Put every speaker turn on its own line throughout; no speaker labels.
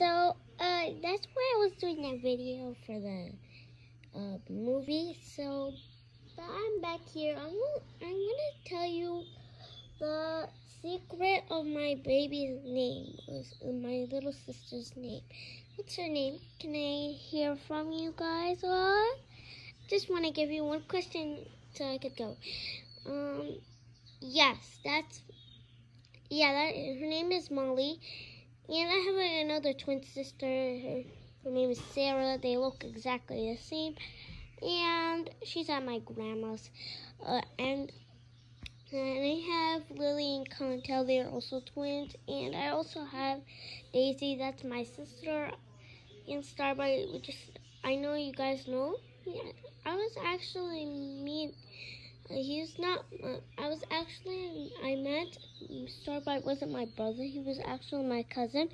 So, uh, that's why I was doing that video for the uh, movie. So, but I'm back here. I'm gonna, I'm gonna tell you the secret of my baby's name, my little sister's name. What's her name? Can I hear from you guys? Or just want to give you one question so I could go. Um, yes, that's yeah. That her name is Molly, and I have another twin sister. Her, her name is Sarah. They look exactly the same, and she's at my grandma's. Uh, and and I have Lily and Contel. They're also twins, and I also have Daisy. That's my sister. And Starbright, which just I know you guys know. Yeah, I was actually mean. He's not. I was actually. I met Starbright wasn't my brother. He was actually my cousin.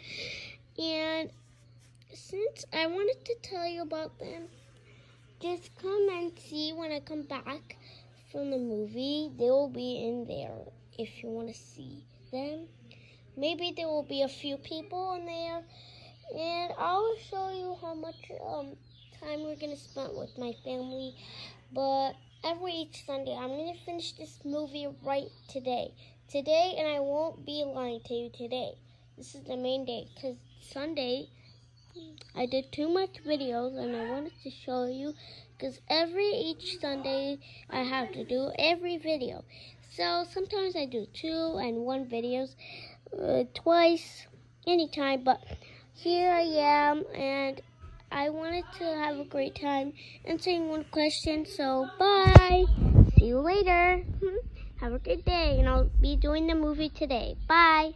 And since I wanted to tell you about them, just come and see when I come back from the movie. They will be in there if you want to see them. Maybe there will be a few people in there, and I'll show you how much um time we're gonna spend with my family. But every each Sunday, I'm gonna finish this movie right today. Today, and I won't be lying to you today. This is the main day because Sunday I did too much videos and I wanted to show you because every each Sunday I have to do every video. So sometimes I do two and one videos uh, twice anytime, but here I am and I wanted to have a great time answering one question. So, bye. See you later. Have a good day. And I'll be doing the movie today. Bye.